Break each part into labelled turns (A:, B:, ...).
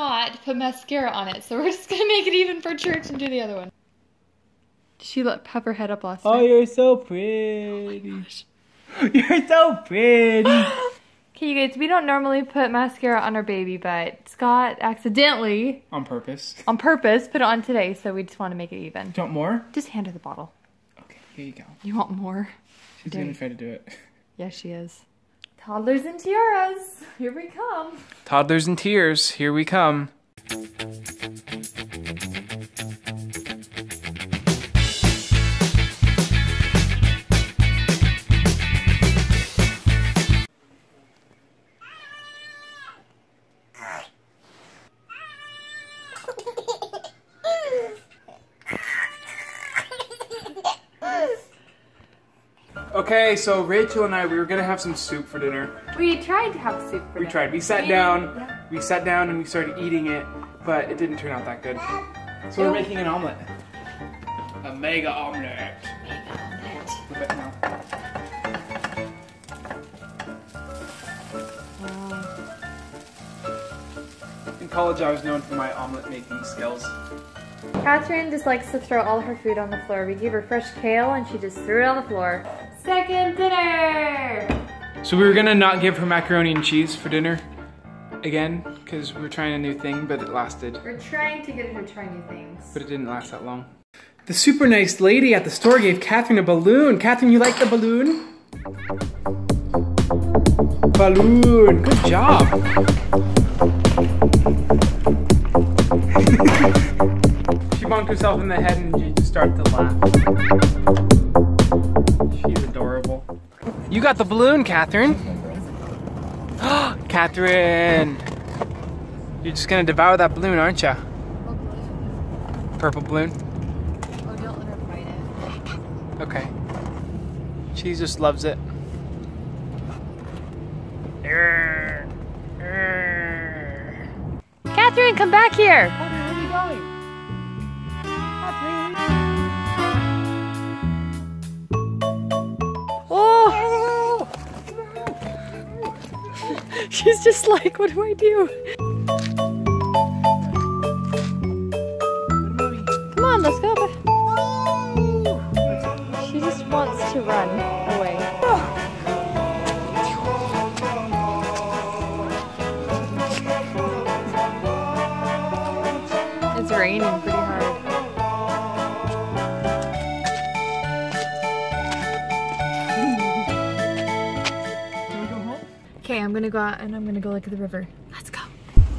A: Scott put mascara on it, so we're just gonna make it even for church and do the other one. She let pep her head up last
B: Oh,
A: night.
B: you're so pretty. Oh you're so pretty.
A: Okay, you guys, we don't normally put mascara on our baby, but Scott accidentally,
B: On purpose.
A: on purpose, put it on today, so we just want to make it even.
B: Do you want more?
A: Just hand her the bottle.
B: Okay, here you go.
A: You want more?
B: She's
A: Okay.
B: gonna try to do it.
A: Yes, she is. Toddlers and tiaras, here we come.
B: Toddlers and tears, here we come. Okay, so Rachel and I, we were gonna have some soup for dinner.
A: We tried to have soup for
B: We
A: dinner.
B: tried. We sat
A: We
B: down.
A: yeah.
B: We sat down and we started eating it, but it didn't turn out that good. So we're making an omelet. A mega omelet. Flip it now. In college, I was known for my omelet making skills.
A: Catherine just likes to throw all her food on the floor. We gave her fresh kale and she just threw it on the floor. Second dinner!
B: So we were gonna not give her macaroni and cheese for dinner again, because we were trying a new thing, but it lasted.
A: We're trying to get her to try new things.
B: But it didn't last that long. The super nice lady at the store gave Catherine a balloon. Catherine, you like the balloon? Balloon, good job. she bonked herself in the head and she just started to laugh. She's adorable. You got the balloon, Catherine. Catherine. You're just gonna devour that balloon, aren't you? Purple balloon.
A: Oh, don't let her bite it.
B: Okay. She just loves it.
A: Catherine, come back here! Oh! She's just like, what do I do? Come on, let's go. She just wants to run away. It's raining pretty Okay, I'm gonna go out and I'm gonna go look at the river. Let's go.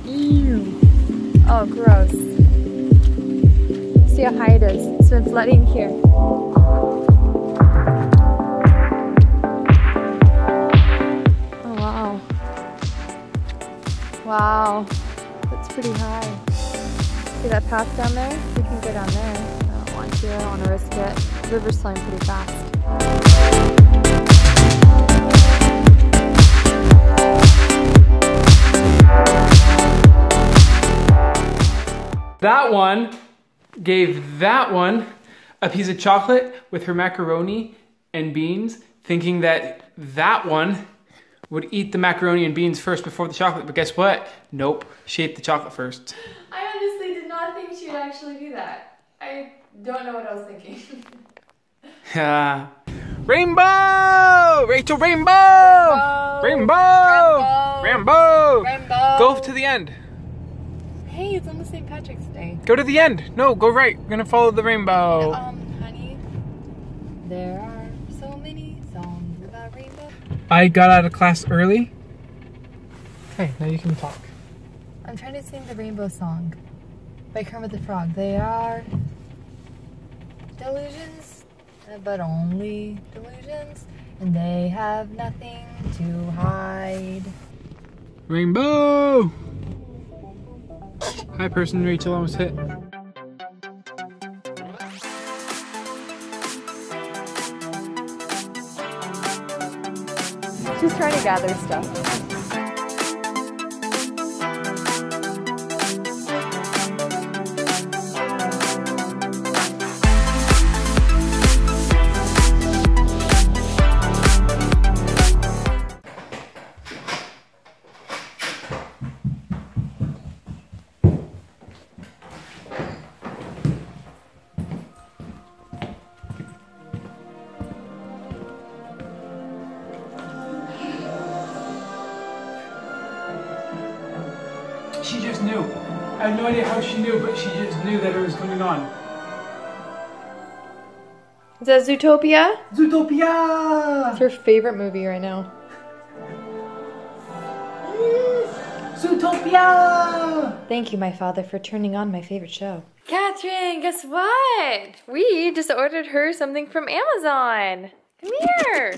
A: Ew. Oh, gross. See how high it is. It's been flooding here. Oh, wow. Wow. That's pretty high. See that path down there? We can go down there. I don't want to. I don't want to risk it. The river's flowing pretty fast.
B: That one gave that one a piece of chocolate with her macaroni and beans, thinking that that one would eat the macaroni and beans first before the chocolate. But guess what? Nope. She ate the chocolate first.
A: I honestly did not think she would actually do that. I don't know what I was thinking.
B: Ah. Rainbow! Rachel, rainbow! Rainbow! Rainbow!
A: Rainbow!
B: Go to the end.
A: Hey, it's almost St. Patrick's Day.
B: Go to the end. No, go right. We're gonna follow the rainbow.
A: Um, honey, there are so many songs about rainbow.
B: I got out of class early. Okay, now you can talk.
A: I'm trying to sing the rainbow song by Kermit the Frog. They are delusions, but only delusions, and they have nothing to hide.
B: Rainbow! Hi, person Rachel almost hit.
A: She's trying to gather stuff.
B: She just knew. I have no idea how she knew, but she just knew that it was coming on.
A: Is that Zootopia?
B: Zootopia!
A: It's her favorite movie right now.
B: Zootopia!
A: Thank you, my father, for turning on my favorite show. Catherine, guess what? We just ordered her something from Amazon. Come here.